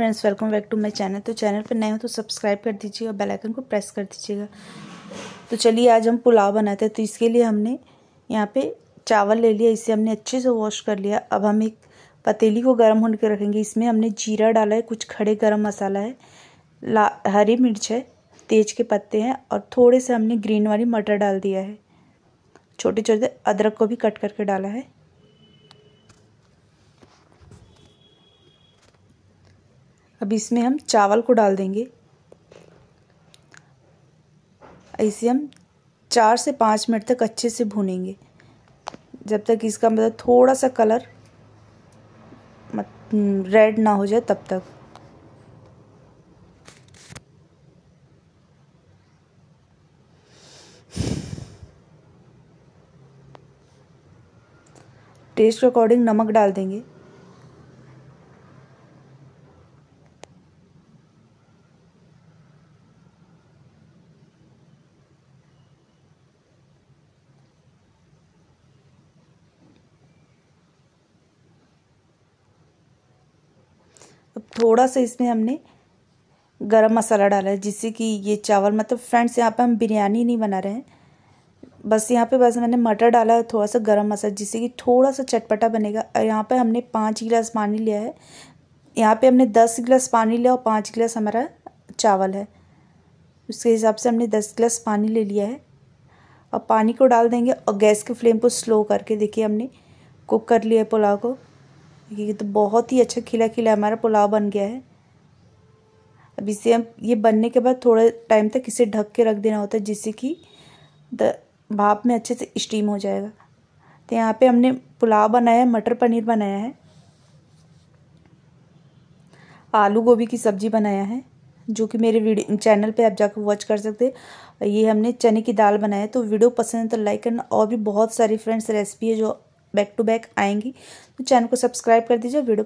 Friends, welcome back to my channel. तो channel पर नए हो तो सब्सक्राइब कर दीजिएगा बेल आइकन को प्रेस कर दीजिएगा। तो चलिए, आज हम पुलाव बनाते हैं। तो इसके लिए हमने यहाँ पे चावल ले लिया, इसे हमने अच्छे से वॉश कर लिया। अब हम एक पतीली को गर्म होने के रखेंगे। इसमें हमने जीरा डाला है, कुछ खड़े गर्म मसाला है, ला, हरी मिर्च है, तेज के पत्ते हैं, और थोड़े से हमने ग्रीन वाली मटर डाल दिया है। छोटे छोटे अदरक को भी कट करके डाला है। अब इसमें हम चावल को डाल देंगे। ऐसे हम चार से पाँच मिनट तक अच्छे से भूनेंगे। जब तक इसका मतलब थोड़ा सा कलर रेड ना हो जाए तब तक। टेस्ट के अकॉर्डिंग नमक डाल देंगे। थोड़ा सा इसमें हमने गरम मसाला डाला है, जिससे कि ये चावल मतलब फ्रेंड्स, यहाँ पे हम बिरयानी नहीं बना रहे हैं। बस यहाँ पे बस मैंने मटर डाला है, थोड़ा सा गरम मसाला, जिससे कि थोड़ा सा चटपटा बनेगा। और यहाँ पे हमने पाँच गिलास पानी लिया है। यहाँ पे हमने दस गिलास पानी लिया और पाँच गिलास हमारा चावल है। उसके हिसाब से हमने दस गिलास पानी ले लिया है। और पानी को डाल देंगे और गैस के फ्लेम को स्लो करके देखिए हमने कुक कर लिया है पुलाव को। ये तो बहुत ही अच्छा खिला खिला हमारा पुलाव बन गया है। अब इसे हम, ये बनने के बाद थोड़े टाइम तक इसे ढक के रख देना होता है, जिससे कि द भाप में अच्छे से स्टीम हो जाएगा। तो यहाँ पे हमने पुलाव बनाया है मटर पनीर बनाया है। आलू गोभी की सब्ज़ी बनाया है, जो कि मेरे वीडियो, चैनल पे आप जाकर वॉच कर सकते हैं। ये हमने चने की दाल बनाया है तो वीडियो पसंद है तो लाइक करना। और भी बहुत सारी फ्रेंड्स रेसिपी है जो बैक टू बैक आएँगी। तो चैनल को सब्सक्राइब कर दीजिए वीडियो